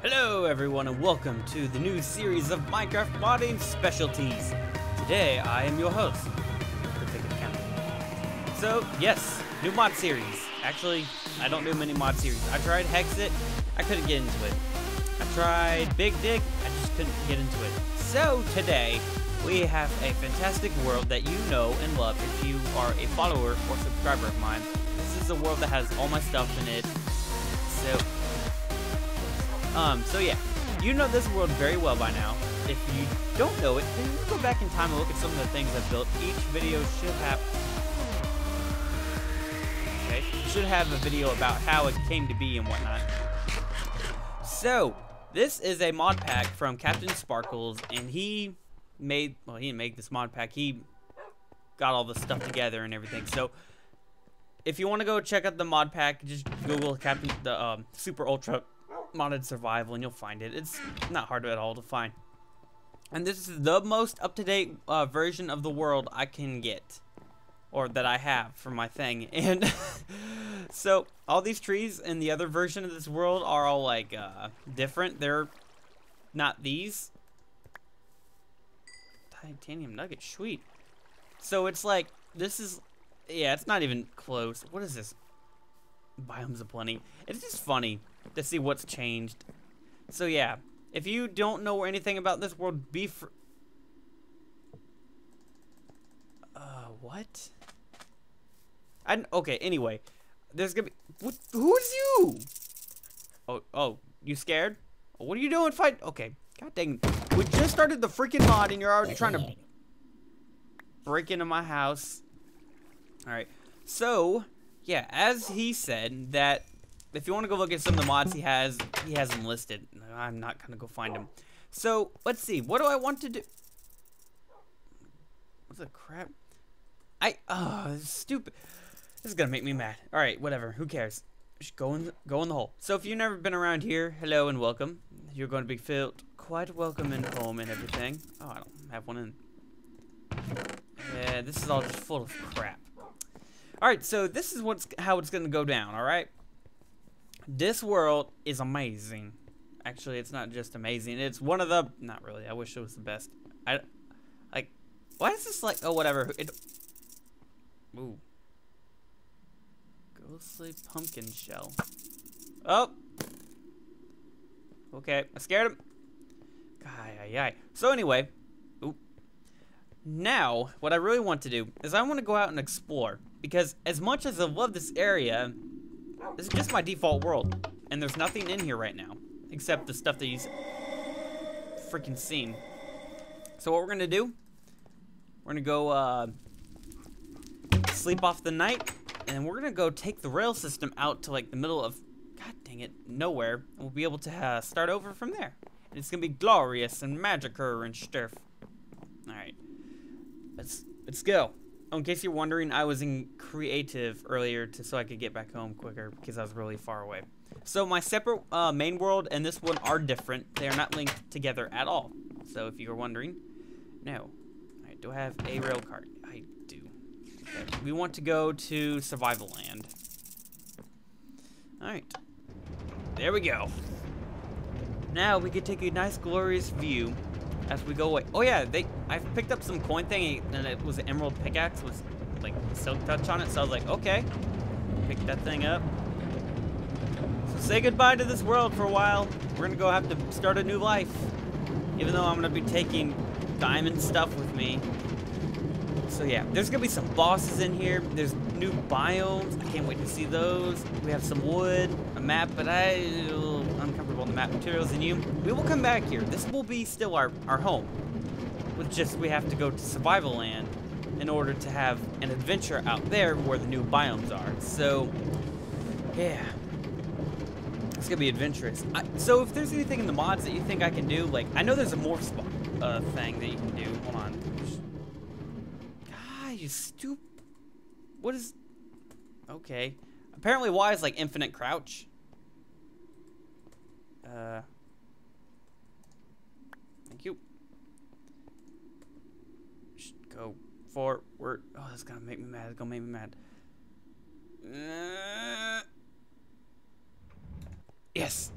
Hello everyone and welcome to the new series of Minecraft modding specialties. Today I am your host. So yes, new mod series. Actually, I don't do many mod series. I tried Hexxit, I couldn't get into it. I tried Big Dig, I just couldn't get into it. So today, we have a fantastic world that you know and love if you are a follower or subscriber of mine. This is a world that has all my stuff in it. So um, so yeah, you know this world very well by now. If you don't know it, then go back in time and look at some of the things I've built. Each video should have okay, should have a video about how it came to be and whatnot. So, this is a mod pack from CaptainSparklez, and he made, well, he didn't make this mod pack, he got all the stuff together and everything. So, if you want to go check out the mod pack, just Google Captain, the um, Super Ultra modded survival and you'll find it. It's not hard at all to find. And this is the most up-to-date uh, version of the world I can get. Or that I have for my thing. And so all these trees in the other version of this world are all like uh, different. They're not these. Titanium nugget, sweet. So it's like, this is, yeah, it's not even close. What is this? Biomes of plenty. It's just funny to see what's changed. So yeah, if you don't know anything about this world, be fr- Uh, what? I okay. Anyway, there's gonna be what, who's you? Oh, oh, you scared? What are you doing? Fight? Okay. God dang. We just started the freaking mod, and you're already trying to break into my house. All right. So, yeah, as he said that if you want to go look at some of the mods he has, he has them listed. I'm not going to go find them. So, let's see. What do I want to do? What's the crap? I, oh, stupid. This is going to make me mad. All right, whatever. Who cares? Just go in, go in the hole. So, if you've never been around here, hello and welcome. You're going to be felt quite welcome and home and everything. Oh, I don't have one in. Yeah, this is all just full of crap. All right, so this is what's how it's going to go down, all right? This world is amazing. Actually, it's not just amazing. It's one of the not really. I wish it was the best. I like why is this like oh whatever. It Ooh. Ghostly pumpkin shell. Oh. Okay, I scared him. Aye, aye, aye. So anyway, ooh. Now, what I really want to do is I want to go out and explore because as much as I love this area, this is just my default world. And there's nothing in here right now. Except the stuff that you've freaking seen. So what we're gonna do, we're gonna go uh, sleep off the night, and we're gonna go take the rail system out to like the middle of, god dang it, nowhere. And we'll be able to uh, start over from there. And it's gonna be glorious and magicer and stuff. Alright, let's, let's go in case you're wondering, I was in creative earlier to, so I could get back home quicker because I was really far away. So my separate uh, main world and this one are different. They are not linked together at all. So if you're wondering, no. Do I have a rail cart? I do. Okay. We want to go to Survival Land. All right. There we go. Now we can take a nice glorious view as we go away. Oh yeah, they I picked up some coin thing and it was an emerald pickaxe with like silk touch on it. So I was like, okay, pick that thing up. So say goodbye to this world for a while. We're gonna go have to start a new life. Even though I'm gonna be taking diamond stuff with me. So yeah, there's gonna be some bosses in here. There's new biomes. I can't wait to see those. We have some wood, a map, but I uncomfortable in the map materials and you. We will come back here. This will be still our, our home. Just we have to go to survival land in order to have an adventure out there where the new biomes are. So yeah. It's gonna be adventurous. I, so if there's anything in the mods that you think I can do, like I know there's a morph spot uh, thing that you can do. Hold on. God, you stupid. What is? Okay. Apparently, Y is like infinite crouch. Uh. Thank you. Go forward. Oh, that's gonna make me mad. It's gonna make me mad. Yes.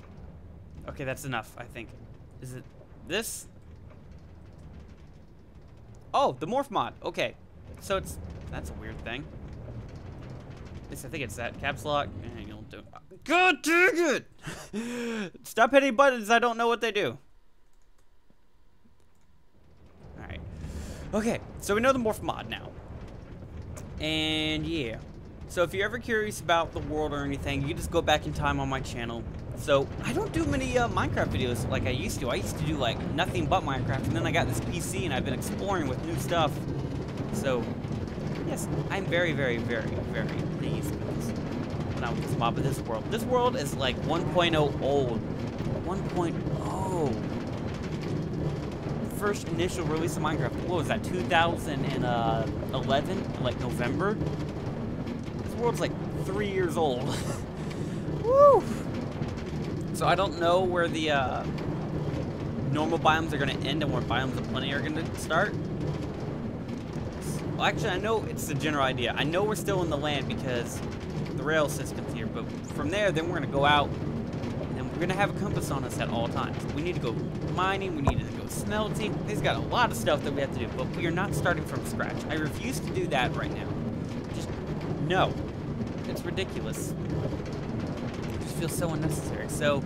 Okay, that's enough, I think. Is it this? Oh, the morph mod. Okay. So it's that's a weird thing. At least I think it's that caps lock. Eh, you'll do. God dang it! Stop hitting buttons. I don't know what they do. All right. Okay. So we know the morph mod now. And yeah. So if you're ever curious about the world or anything, you just go back in time on my channel. So I don't do many uh, Minecraft videos like I used to. I used to do like nothing but Minecraft, and then I got this PC and I've been exploring with new stuff. So yes, I'm very, very, very, very pleased with this. Not with this mob, but this world. This world is like 1.0 old. 1.0. First initial release of Minecraft. What was that? 2011, like November. This world's like three years old. Woo! So I don't know where the uh, normal biomes are going to end and where biomes of plenty are going to start. Well, actually, I know it's the general idea. I know we're still in the land because the rail system's here, but from there, then we're going to go out and we're going to have a compass on us at all times. We need to go mining, we need to smelting. He's got a lot of stuff that we have to do, but we are not starting from scratch. I refuse to do that right now. Just, no. It's ridiculous It just feels so unnecessary. So,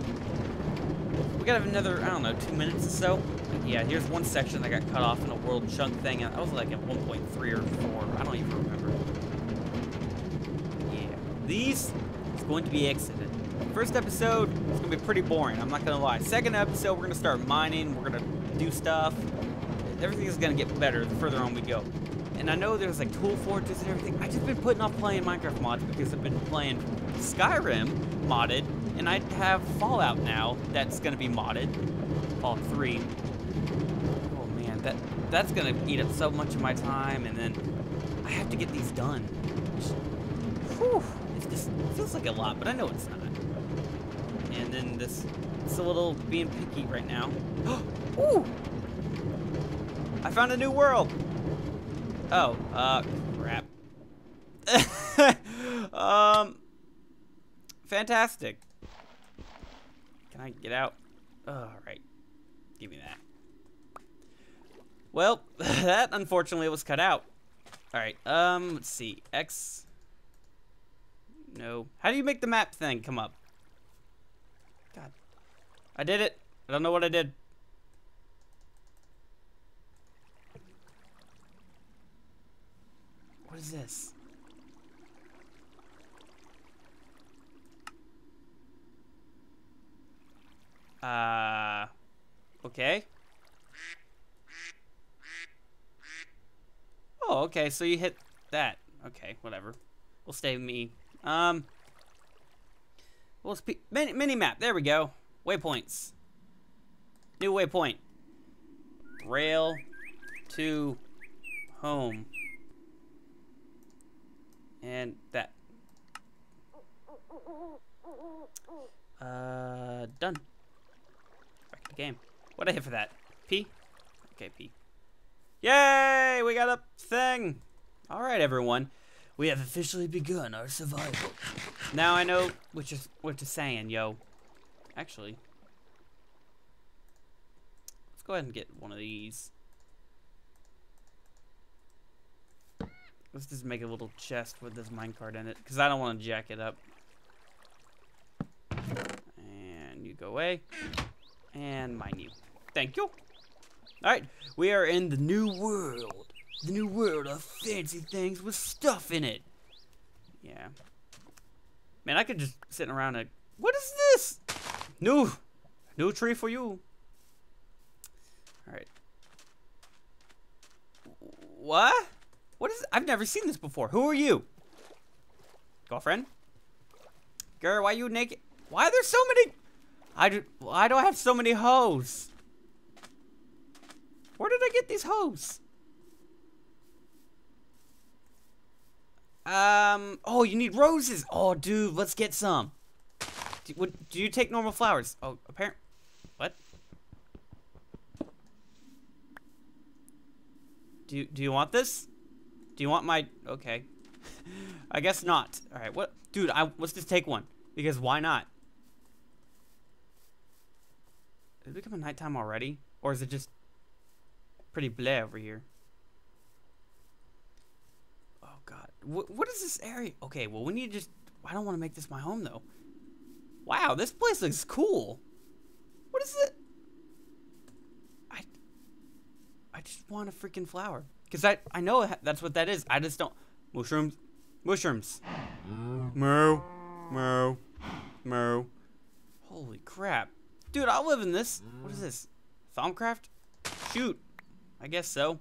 we gotta have another, I don't know, two minutes or so. Yeah, here's one section that got cut off in a world chunk thing. I was like at 1.3 or 4. I don't even remember. Yeah. These is going to be exited. First episode is going to be pretty boring. I'm not going to lie. Second episode, we're going to start mining. We're going to do stuff. Everything is going to get better the further on we go. And I know there's like tool forges and everything. I've just been putting off playing Minecraft mods because I've been playing Skyrim modded, and I have Fallout now that's gonna be modded. Fallout 3. Oh man, that that's gonna eat up so much of my time, and then I have to get these done. Whew, it just feels like a lot, but I know it's not. And then this, it's a little being picky right now. Oh, Ooh! I found a new world! Oh, uh, crap. um, fantastic. Can I get out? All right, give me that. Well, that unfortunately was cut out. All right, um, let's see. X. No. How do you make the map thing come up? God. I did it. I don't know what I did. Is this? Uh, okay. Oh, okay, so you hit that. Okay, whatever. We'll stay me. Um, we'll mini, mini map, there we go. Waypoints. New waypoint. Rail to home. And that. Uh, done. Back to the game. What I hit for that? P? Okay, P. Yay! We got a thing! Alright, everyone. We have officially begun our survival. Now I know what you're, what you're saying, yo. Actually, let's go ahead and get one of these. Let's just make a little chest with this minecart in it, because I don't want to jack it up. And you go away. And mine you. Thank you. Alright, we are in the new world. The new world of fancy things with stuff in it. Yeah. Man, I could just sit around and... What is this? New. New tree for you. Alright. What? What is? I've never seen this before. Who are you? Girlfriend? Girl, why you naked? Why are there so many? I do. Why do I have so many hoes? Where did I get these hoes? Um. Oh, you need roses. Oh, dude, let's get some. Do, do you take normal flowers? Oh, apparent. What? Do Do you want this? Do you want my... Okay. I guess not. Alright, what... Dude, I, let's just take one. Because why not? become nighttime already? Or is it just pretty bleh over here? Oh god. What, what is this area? Okay, well we need to just... I don't want to make this my home though. Wow, this place looks cool. What is it? I... I just want a freaking flower. Because I, I know that's what that is. I just don't... Mushrooms. Mushrooms. Moo. Moo. Moo. Holy crap. Dude, I'll live in this. What is this? Thaumcraft? Shoot. I guess so.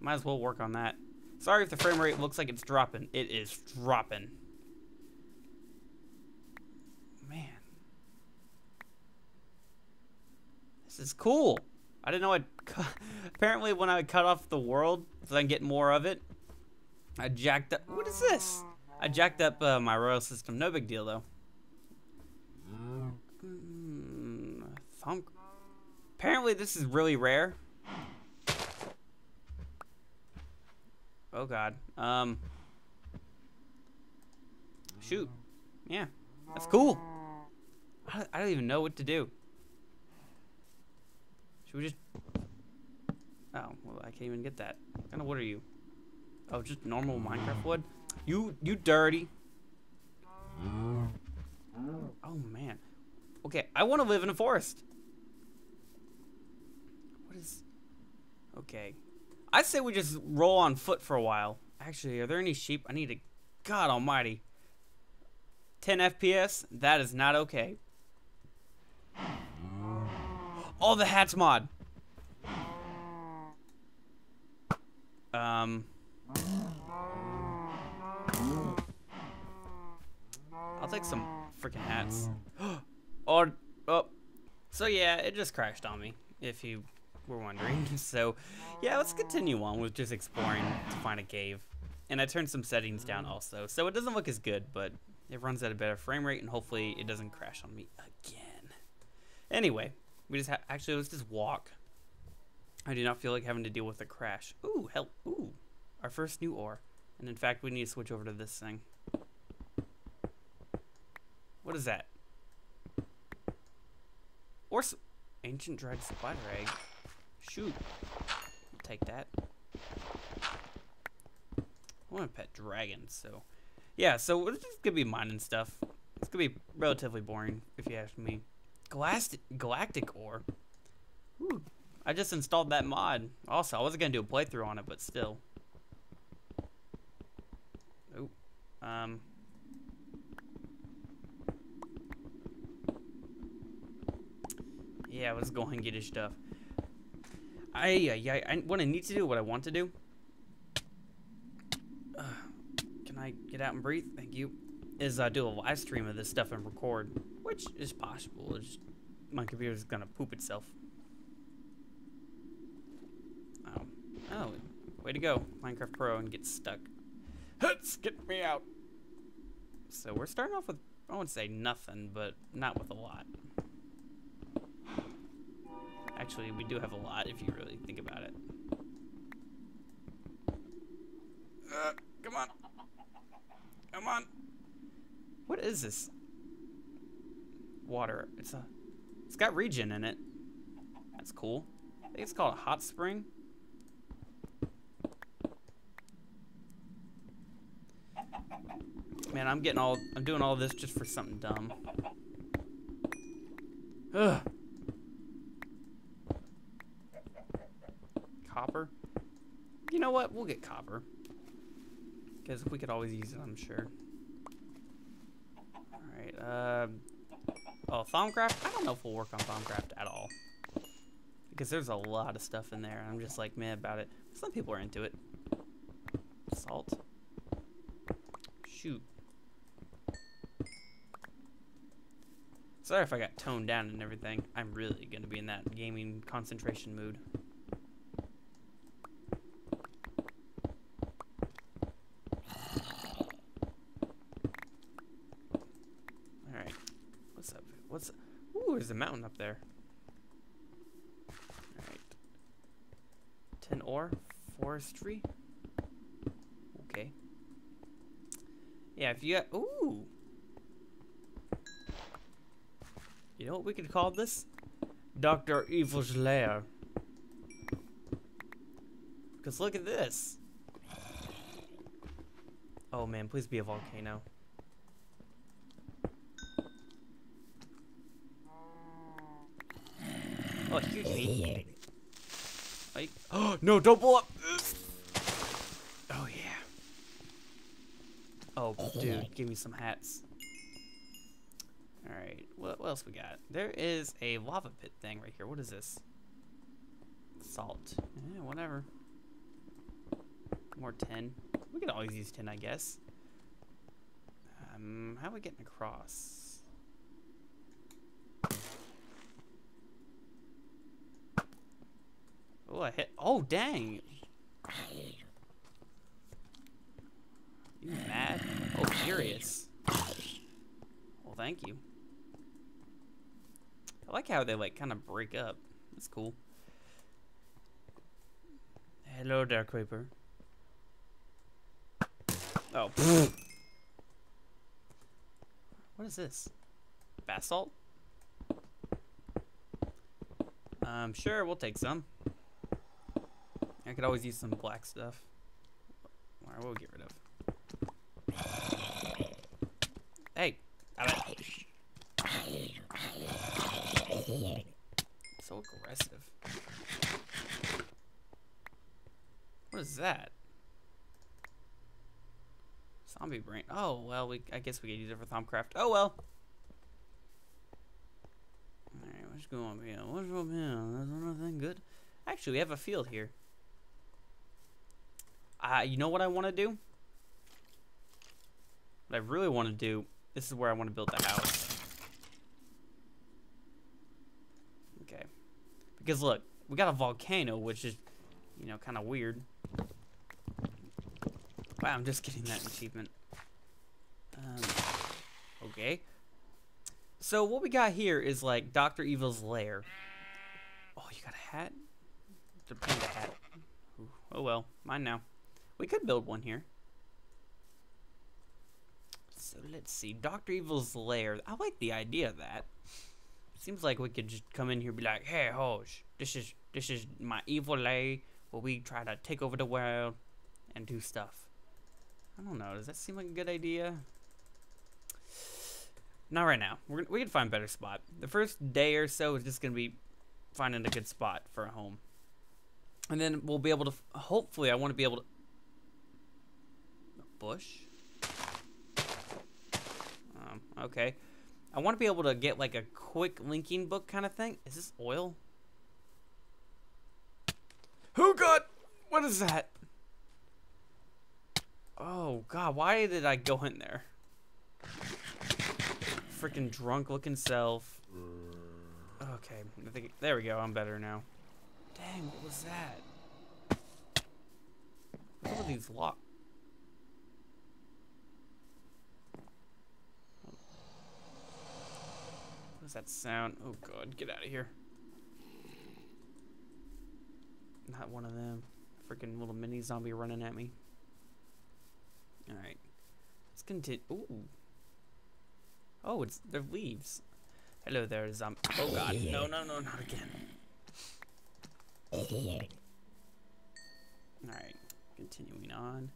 Might as well work on that. Sorry if the frame rate looks like it's dropping. It is dropping. Man. This is cool. I didn't know I'd... Apparently when I cut off the world so I can get more of it, I jacked up... What is this? I jacked up uh, my royal system. No big deal, though. Mm, thump. Apparently this is really rare. Oh god. Um. Shoot. Yeah. That's cool. I don't even know what to do. Should we just... Oh, well, I can't even get that. What kind of wood are you? Oh, just normal Minecraft wood? You, you dirty. Oh, man. Okay, I want to live in a forest. What is... Okay. I say we just roll on foot for a while. Actually, are there any sheep? I need to... God almighty. 10 FPS? That is not okay. Oh, the hats mod. Um... I'll take some freaking hats. or, oh. So yeah, it just crashed on me, if you were wondering. So, yeah, let's continue on with just exploring to find a cave. And I turned some settings down also, so it doesn't look as good, but it runs at a better frame rate, and hopefully it doesn't crash on me again. Anyway, we just actually let's just walk. I do not feel like having to deal with a crash. Ooh, help! Ooh, our first new ore. And in fact, we need to switch over to this thing. What is that? Or ancient dried spider egg. Shoot. I'll take that. I want to pet dragons, so. Yeah, so it's just gonna be mining stuff. It's gonna be relatively boring, if you ask me. Galactic, galactic ore. Ooh, I just installed that mod. Also, I wasn't gonna do a playthrough on it, but still. Oh, um. Yeah, let's go and get his stuff. I, uh, yeah, I, what I need to do, what I want to do. Uh, can I get out and breathe? Thank you. Is uh, do a live stream of this stuff and record, which is possible. It's, my computer's gonna poop itself. Oh, oh, way to go, Minecraft Pro, and get stuck. Let's get me out. So we're starting off with, I wouldn't say nothing, but not with a lot. Actually, we do have a lot if you really think about it. Uh, come on. Come on. What is this? Water. It's a. It's got regen in it. That's cool. I think it's called a hot spring. Man, I'm getting all. I'm doing all this just for something dumb. Ugh. copper. You know what? We'll get copper. Because we could always use it, I'm sure. Alright, uh... Uh, oh, Thaumcraft? I don't know if we'll work on Thaumcraft at all. Because there's a lot of stuff in there. And I'm just like meh about it. Some people are into it. Salt. Shoot. Sorry if I got toned down and everything. I'm really going to be in that gaming concentration mood. there's a mountain up there. Alright. 10 ore. Forestry. Okay. Yeah, if you got... Ooh! You know what we could call this? Dr. Evil's lair. Because look at this. Oh man, please be a volcano. Oh, excuse me. Like, oh no! Don't blow up. Oh yeah. Oh, dude, give me some hats. All right, what, what else we got? There is a lava pit thing right here. What is this? Salt. Yeah, whatever. More tin. We can always use tin, I guess. Um, how are we getting across? Oh, I hit. Oh, dang. You mad? Oh, furious. Well, thank you. I like how they like kind of break up. That's cool. Hello, Dark Creeper. Oh. what is this? Basalt? Um, sure, we'll take some. I could always use some black stuff. Alright, we'll get rid of. Hey! So aggressive. What is that? Zombie brain. Oh, well, we I guess we could use it for Thaumcraft. Oh, well. Alright, what's going on here? What's going on here? There's nothing good. Actually, we have a field here. Uh, you know what I want to do? What I really want to do, this is where I want to build the house. Okay. Because look, we got a volcano, which is, you know, kind of weird. Wow, I'm just getting that achievement. Um, okay. So what we got here is like Dr. Evil's lair. Oh, you got a hat? The panda hat. Ooh, oh well, mine now. We could build one here. So let's see. Dr. Evil's lair. I like the idea of that. Seems like we could just come in here be like, hey, Hosh, this is this is my evil lair where we try to take over the world and do stuff. I don't know. Does that seem like a good idea? Not right now. We're, we can find a better spot. The first day or so is just going to be finding a good spot for a home. And then we'll be able to, hopefully I want to be able to, bush? Um, okay. I want to be able to get like a quick linking book kind of thing. Is this oil? Who got, what is that? Oh god, why did I go in there? Freaking drunk looking self. Okay, I think there we go. I'm better now. Dang, what was that? What are these What's that sound? Oh god, get out of here. Not one of them. Freaking little mini zombie running at me. Alright. Let's continue. Ooh. Oh, it's the leaves. Hello there, zombie. Oh god. No, no, no, not again. Alright. Continuing on.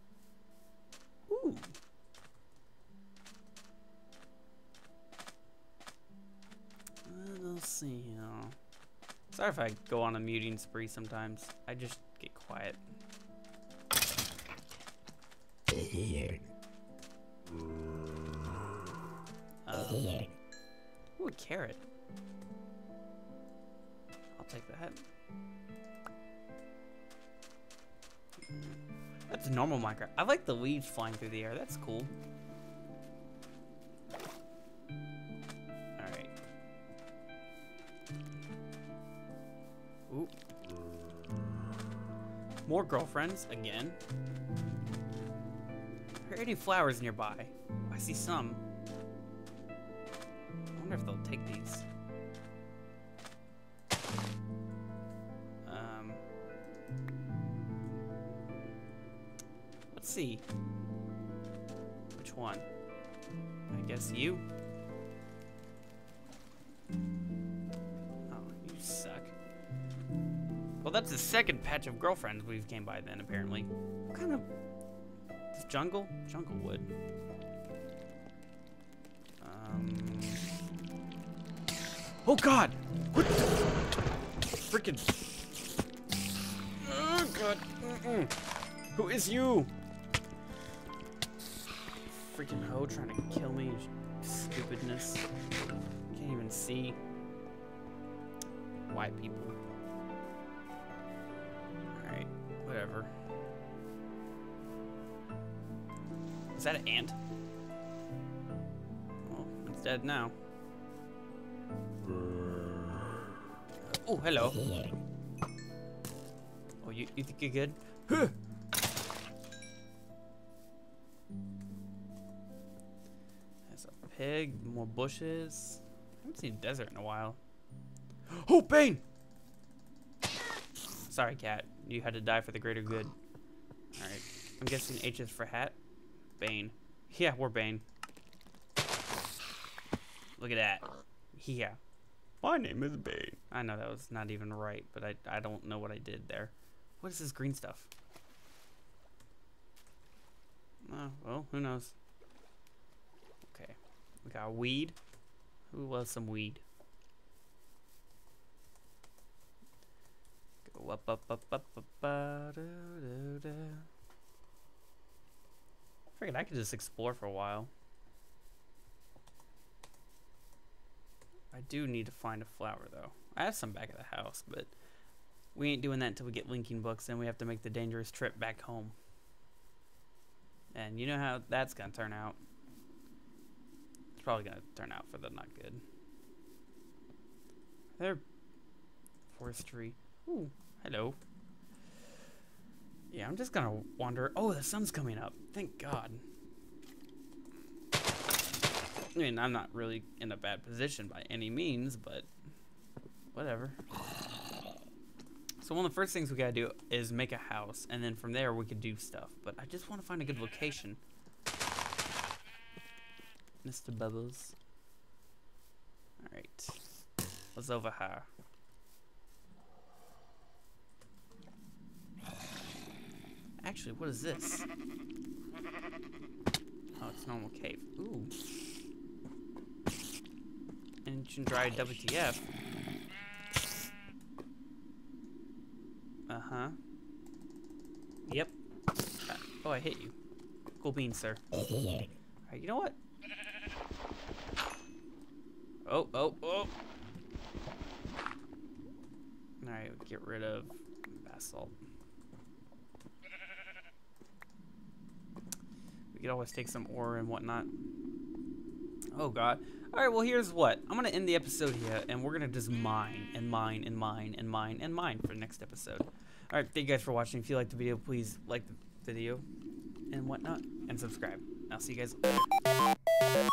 Let's see here. Sorry if I go on a muting spree sometimes. I just get quiet. Uh, ooh, a carrot. I'll take that. That's a normal Minecraft. I like the leaves flying through the air. That's cool. More girlfriends, again. Are any flowers nearby? I see some. I wonder if they'll take these. Um, let's see. Which one? I guess you. Oh, you suck. Well, that's the second patch of girlfriends we've came by then, apparently. What kind of... This jungle? Jungle wood. Um... Oh, God! What the... Freaking... Oh, God. Mm -mm. Who is you? Freaking hoe trying to kill me. Stupidness. Can't even see. White people. That an ant? Well, it's dead now. Oh, hello. Oh, you, you think you're good? There's a pig, more bushes. I haven't seen desert in a while. Oh, Bane! Sorry, cat. You had to die for the greater good. Alright. I'm guessing H is for hat. Bane. Yeah, we're Bane. Look at that. Yeah. My name is Bane. I know that was not even right, but I, I don't know what I did there. What is this green stuff? Oh, well, who knows? Okay. We got weed. Who loves some weed? Go up, up, up, up, up, ba, da, da, da. I figured I could just explore for a while. I do need to find a flower, though. I have some back at the house, but we ain't doing that until we get linking books, and we have to make the dangerous trip back home. And you know how that's gonna turn out. It's probably gonna turn out for the not good. There, forestry. Ooh, hello. Yeah, I'm just gonna wander. Oh, the sun's coming up. Thank God. I mean, I'm not really in a bad position by any means, but whatever. So one of the first things we gotta do is make a house, and then from there we could do stuff. But I just want to find a good location. Mr. Bubbles. Alright. Let's over here? Actually, what is this? Oh, it's normal cave. Ooh. Engine dry WTF. Uh-huh. Yep. Oh, I hit you. Cool beans, sir. Alright, you know what? Oh, oh, oh. Alright, get rid of basalt. Could always take some ore and whatnot. Oh god. Alright, well here's what. I'm gonna end the episode here and we're gonna just mine and mine and mine and mine and mine for the next episode. Alright, thank you guys for watching. If you liked the video, please like the video and whatnot and subscribe. I'll see you guys later.